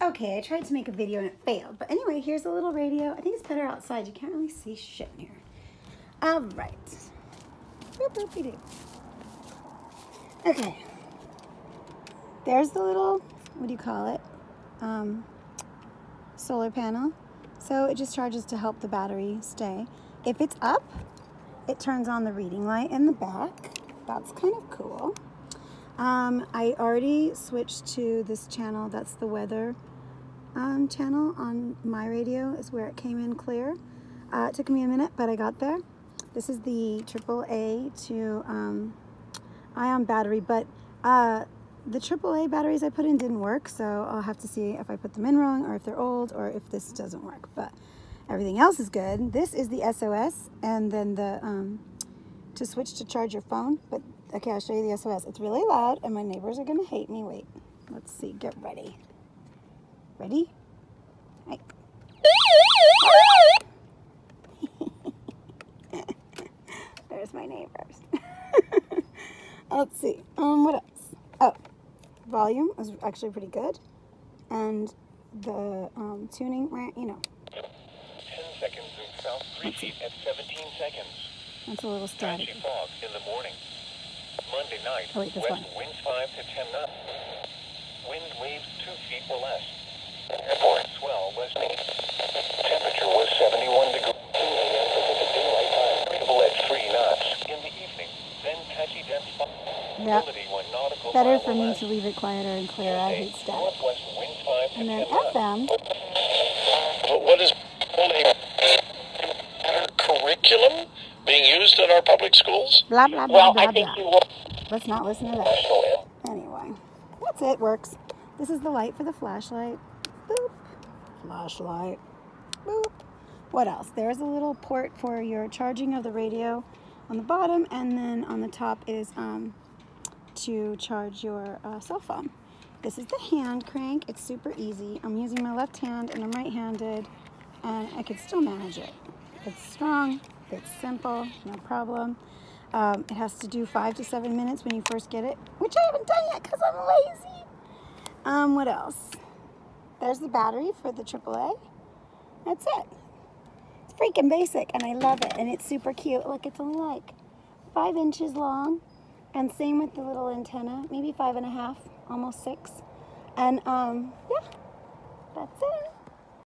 Okay, I tried to make a video and it failed. But anyway, here's a little radio. I think it's better outside. You can't really see shit in here. All right. Okay. There's the little, what do you call it? Um, solar panel. So it just charges to help the battery stay. If it's up, it turns on the reading light in the back. That's kind of cool. Um, I already switched to this channel. That's the weather um, channel on my radio is where it came in clear. Uh, it took me a minute, but I got there. This is the AAA to um, ion battery, but uh, the AAA batteries I put in didn't work, so I'll have to see if I put them in wrong or if they're old or if this doesn't work. But everything else is good. This is the SOS and then the um, to switch to charge your phone. But okay, I'll show you the SOS. It's really loud and my neighbors are gonna hate me. Wait, let's see, get ready. Ready? Right. There's my neighbors. Let's see. Um, what else? Oh, volume is actually pretty good, and the um, tuning, you know. 10 seconds in south 3 feet at 17 seconds. That's a little static. Fog in the morning. Monday night, Oh, wait, this west one. winds 5 to 10 knots. Wind waves 2 feet or less. Airport swell west Temperature was 71 degrees. 2 a.m. Pacific Daylight Time. Variable at 3 knots in the evening. Then patchy dense fog. Yep. Visibility one nautical Better for me to leave it quieter and clear. I hate static. Northwest winds 5 And then FM, But what is called a better curriculum being used in our public schools? blah, blah, blah, Well, blah, I think blah. will. Let's not listen to that. Anyway, that's it. Works. This is the light for the flashlight. Flashlight. Boop. What else? There's a little port for your charging of the radio on the bottom, and then on the top is um, to charge your uh, cell phone. This is the hand crank. It's super easy. I'm using my left hand, and I'm right-handed, and I can still manage it. It's strong. It's simple. No problem. Um, it has to do five to seven minutes when you first get it, which I haven't done yet because I'm lazy. Um, what else? There's the battery for the AAA. That's it. It's freaking basic, and I love it, and it's super cute. Look, it's only like five inches long, and same with the little antenna, maybe five and a half, almost six. And um, yeah, that's it.